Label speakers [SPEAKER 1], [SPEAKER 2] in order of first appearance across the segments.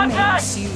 [SPEAKER 1] Contact!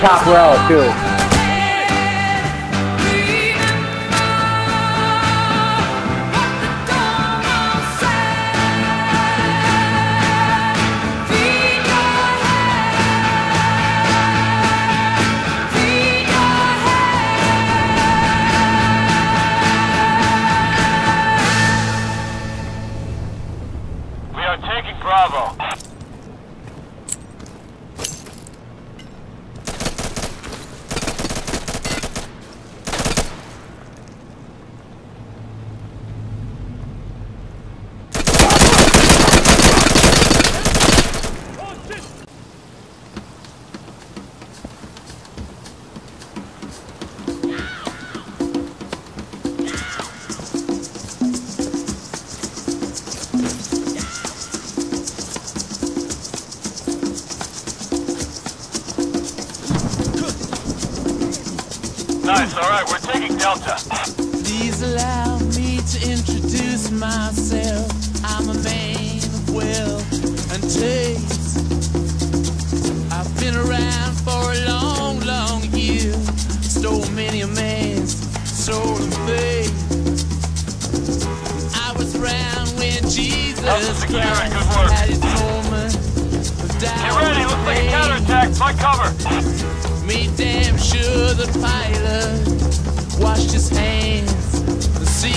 [SPEAKER 2] Top row too.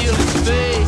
[SPEAKER 3] Sealed his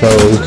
[SPEAKER 3] the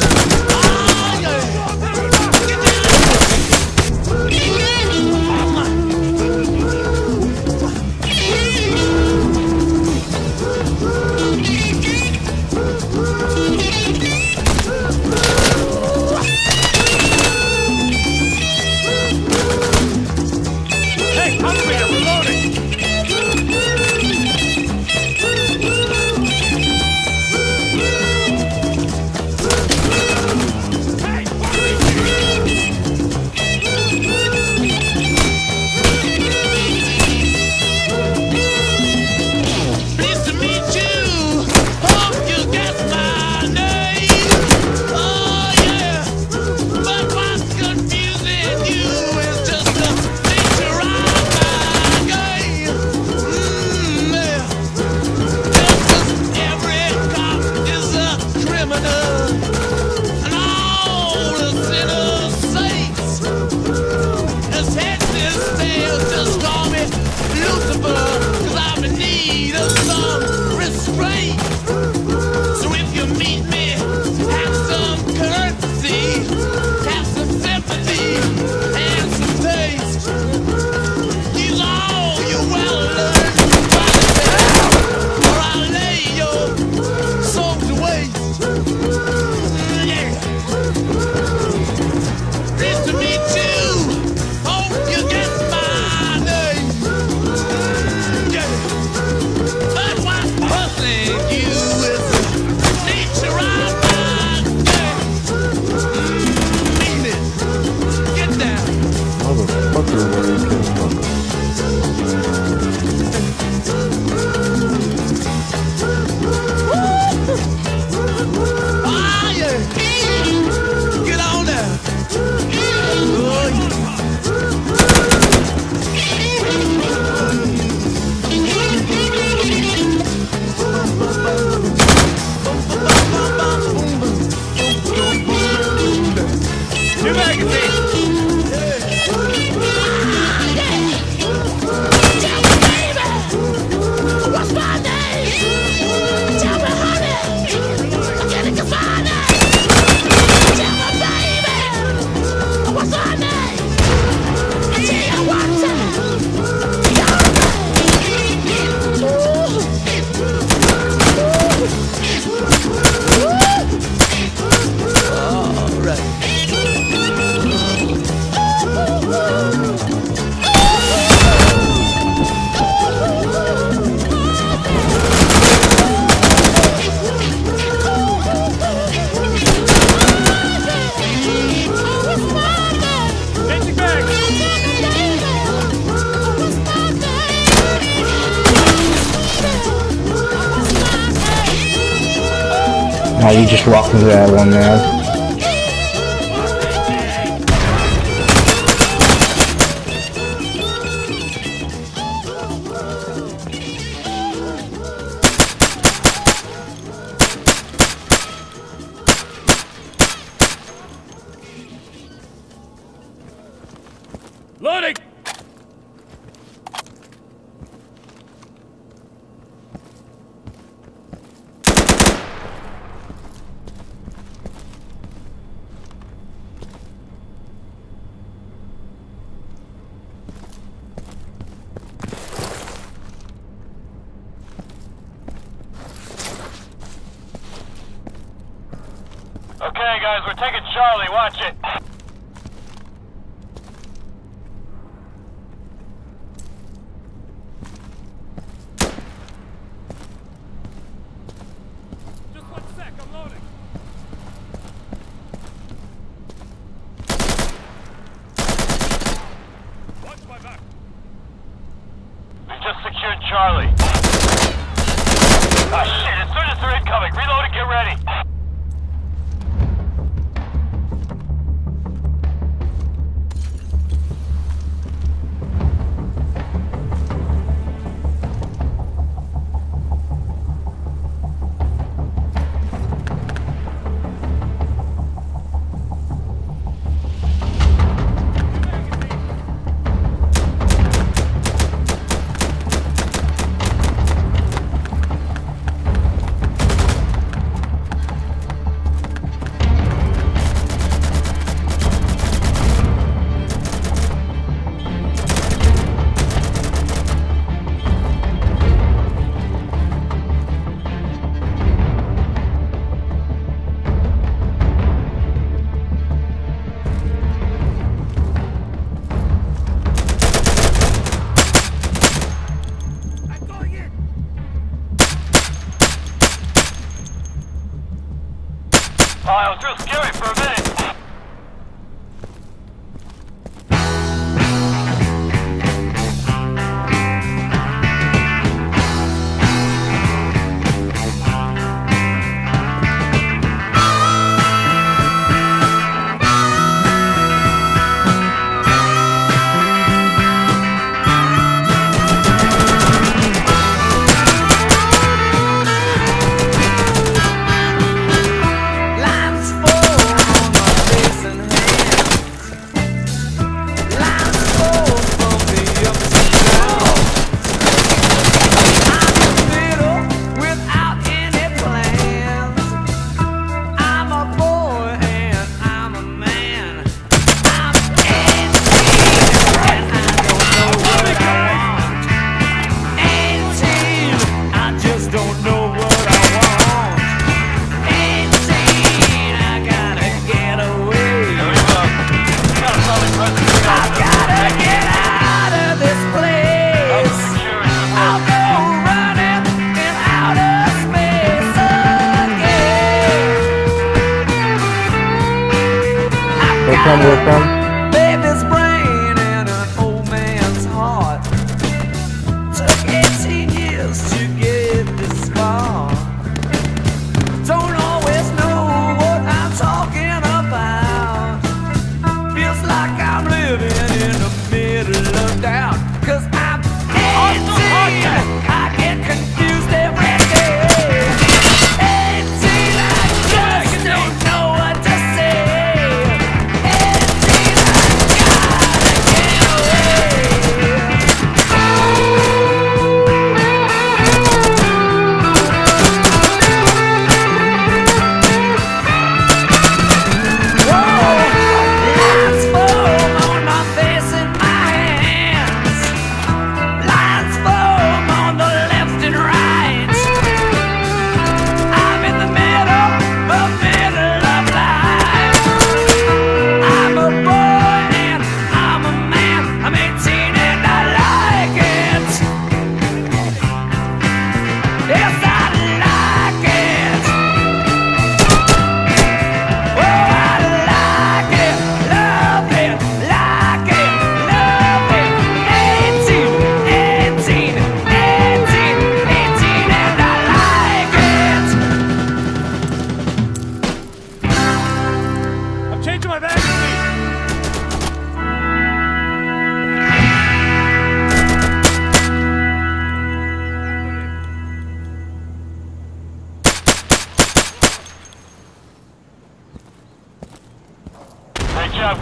[SPEAKER 2] Now you just walk into that one, man.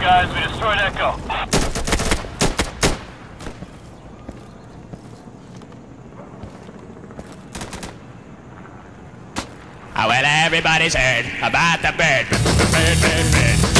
[SPEAKER 4] guys.
[SPEAKER 1] We destroyed Echo.
[SPEAKER 5] Well, everybody's heard about the bird. bird, bird, bird.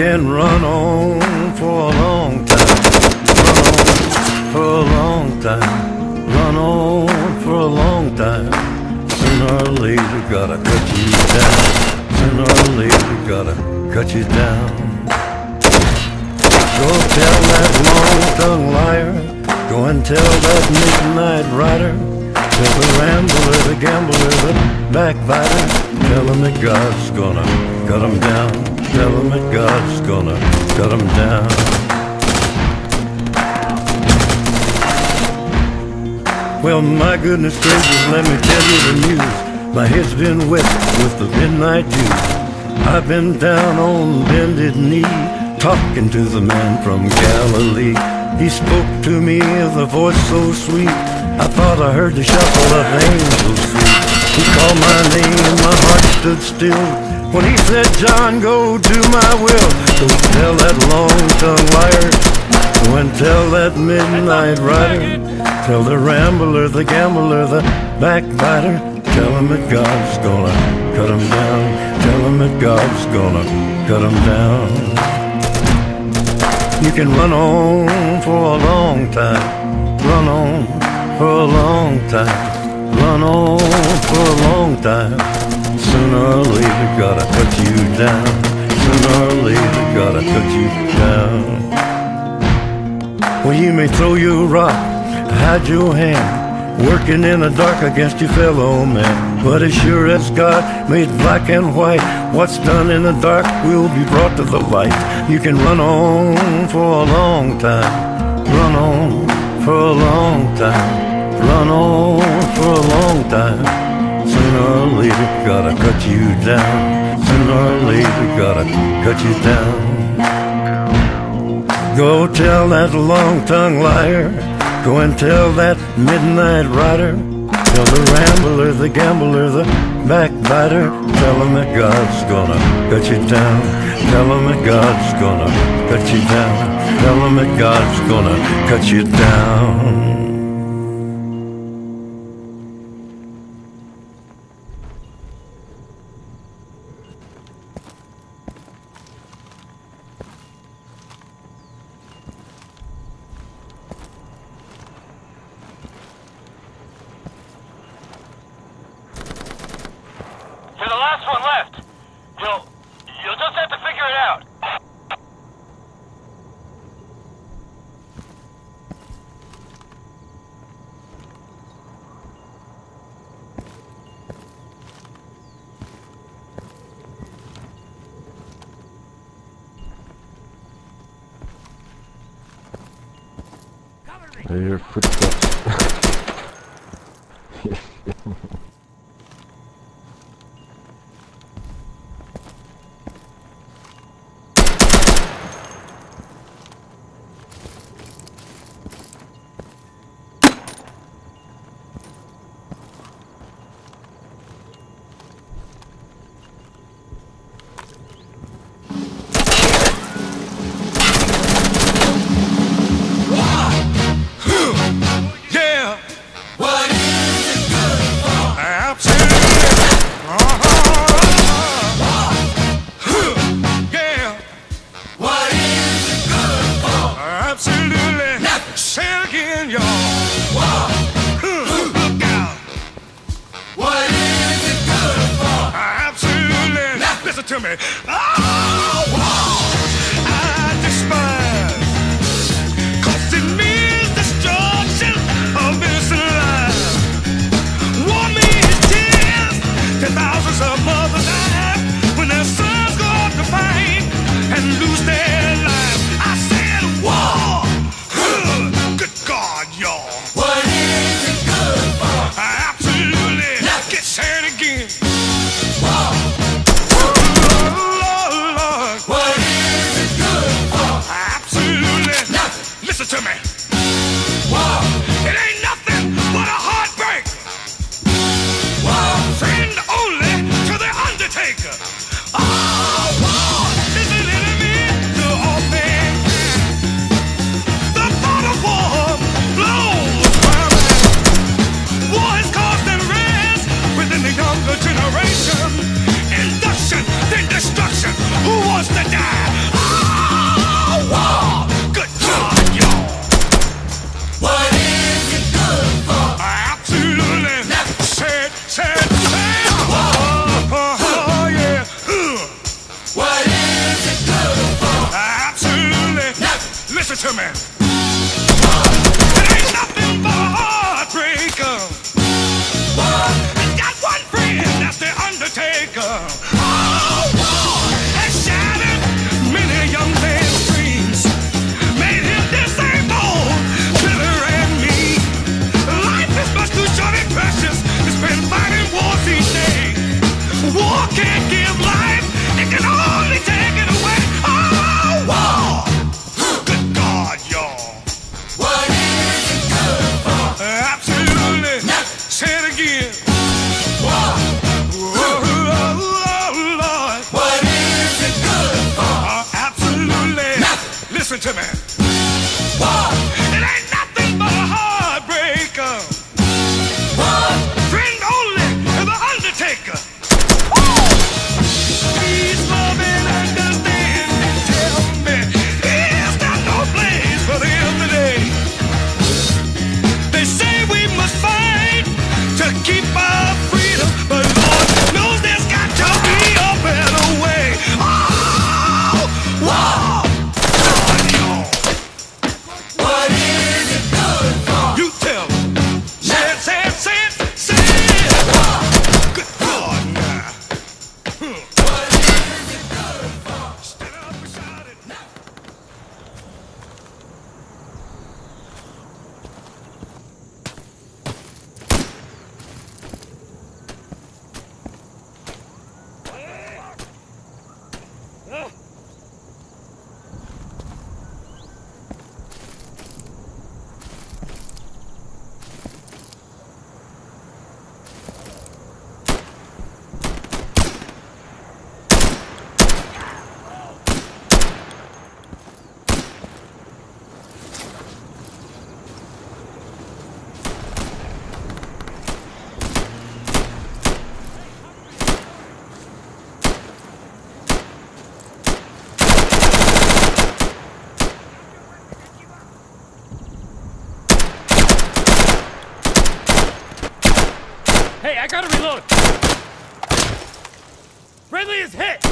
[SPEAKER 6] can run on Well, my goodness gracious, let me tell you the news. My head's been wet with the midnight dew. I've been down on bended knee, talking to the man from Galilee. He spoke to me with a voice so sweet. I thought I heard the shuffle of angels' feet. He called my name and my heart stood still. When he said, John, go do my will. Go tell that long-tongued liar. Go and tell that midnight rider. Tell the rambler, the gambler, the backbiter. Tell him that God's gonna cut him down. Tell him that God's gonna cut him down. You can run on for a long time. Run on for a long time. Run on for a long time. Sooner or later, gotta cut you down. Sooner or later, gotta cut you down. Well, you may throw your rock, hide your hand, working in the dark against your fellow man. But as sure as God made black and white, what's done in the dark will be brought to the light. You can run on for a long time, run on for a long time, run on for a long time. Sooner or later, gotta cut you down. Sooner or later, gotta cut you down. Go tell that long-tongued liar. Go and tell that midnight rider. Tell the rambler, the gambler, the backbiter. Tell him that God's gonna cut you down. Tell him that God's gonna cut you down. Tell him that God's gonna cut you down.
[SPEAKER 7] I hear footsteps.
[SPEAKER 8] To me. Oh, Undertaker. Is
[SPEAKER 9] hit!